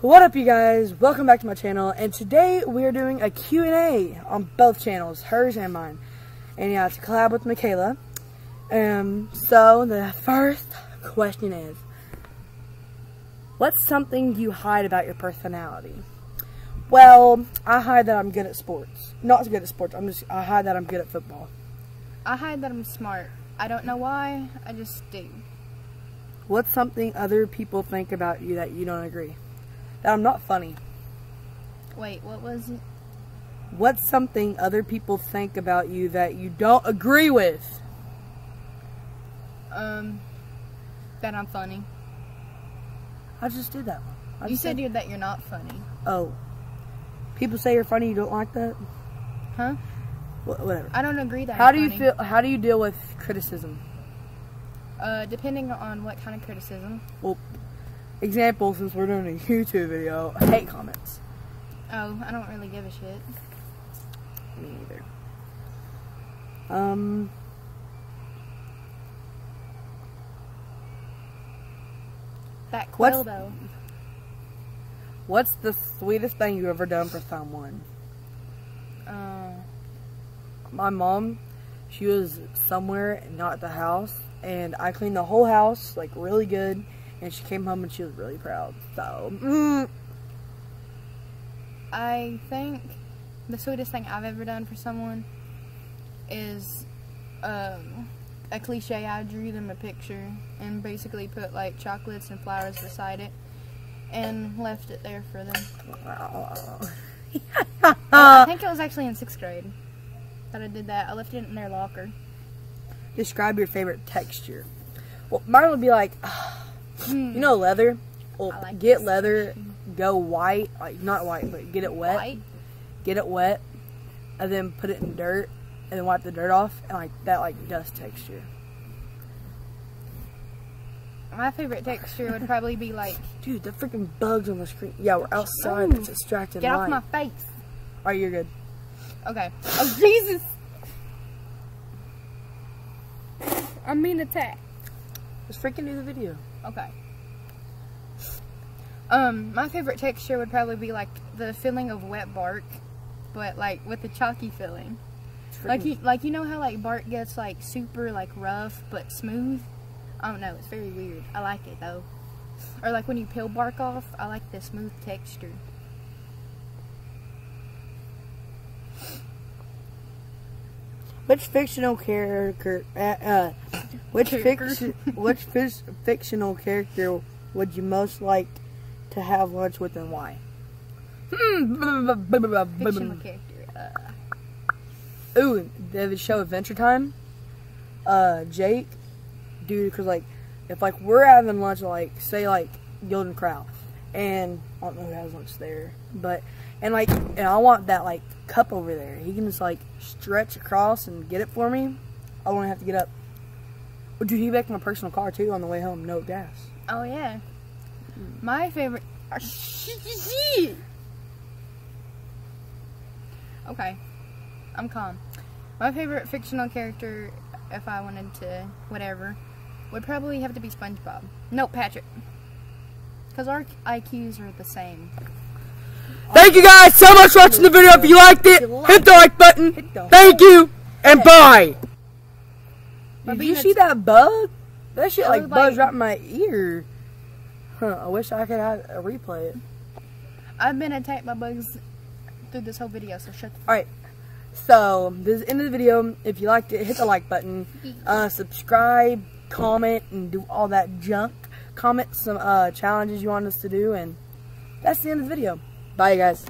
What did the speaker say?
What up you guys? Welcome back to my channel and today we are doing a Q&A on both channels, hers and mine. And yeah, it's a collab with Mikayla. Um, so the first question is, what's something you hide about your personality? Well, I hide that I'm good at sports. Not good at sports, I'm just, I hide that I'm good at football. I hide that I'm smart. I don't know why, I just do. What's something other people think about you that you don't agree? That I'm not funny. Wait, what was it? What's something other people think about you that you don't agree with? Um, that I'm funny. I just did that one. I You just said that you're not funny. Oh. People say you're funny, you don't like that? Huh? Wh- Whatever. I don't agree that How do you funny. feel how do you deal with criticism? Uh, depending on what kind of criticism. Well, example since we're doing a YouTube video, hate comments. Oh, I don't really give a shit. Me either. Um That quill, What's- though. what's the sweetest thing you've ever done for someone? Uh, my mom, she was somewhere not the house, and I cleaned the whole house like really good. And she came home and she was really proud. So, mm, I think the sweetest thing I've ever done for someone is um, a cliche. I drew them a picture and basically put like chocolates and flowers beside it and left it there for them. I think it was actually in sixth grade that I did that. I left it in their locker. describe your favorite texture. Well, mine would be like, Hmm. you know, leather. Well, like get this leather, go white, like not white, but get it wet. White. Get it wet, and then put it in dirt, and then wipe the dirt off, and like that, like dust texture. My favorite texture would probably be like, Dude, the freaking bugs on the screen. Yeah, we're outside. It's distracting get light. off my face. Alright, you're good. Okay. Oh Jesus! I'm being attacked. Just freaking do the video. Okay. Um, my favorite texture would probably be like the feeling of wet bark, but like with the chalky feeling. It's Like you, like you know how like bark gets like super like rough but smooth. I don't know. It's very weird. I like it though. Or like when you peel bark off, I like the smooth texture. Which fictional character? Uh, uh, which fiction? which fic- fictional character would you most like to have lunch with, and why? Fictional character. Uh, Ooh, the show Adventure Time. Uh, Jake, dude, because like, if like we're having lunch, like say like Golden Corral, and I don't know who has lunch there, but and like, and I want that like cup over there. He can just like stretch across and get it for me. I don't have to get up. Dude, he backed my personal car too on the way home. No gas. oh yeah. My favorite. Ah, okay, I'm calm. My favorite fictional character, if I wanted to, whatever, would probably have to be SpongeBob. Nope, Patrick. Because our IQs are the same. Thank you guys so much for watching the video. If you liked it, hit the like button. Thank you, and bye. But Did you see that bug? That shit like buzzed like- right in my ear. Huh, I wish I could have a replay it. I've been attacked by bugs through this whole video, so shut the Alright, so this is the end of the video. If you liked it, hit the like button. Uh, subscribe, comment, and do all that junk. Comment some uh, challenges you want us to do, and that's the end of the video. Bye, guys.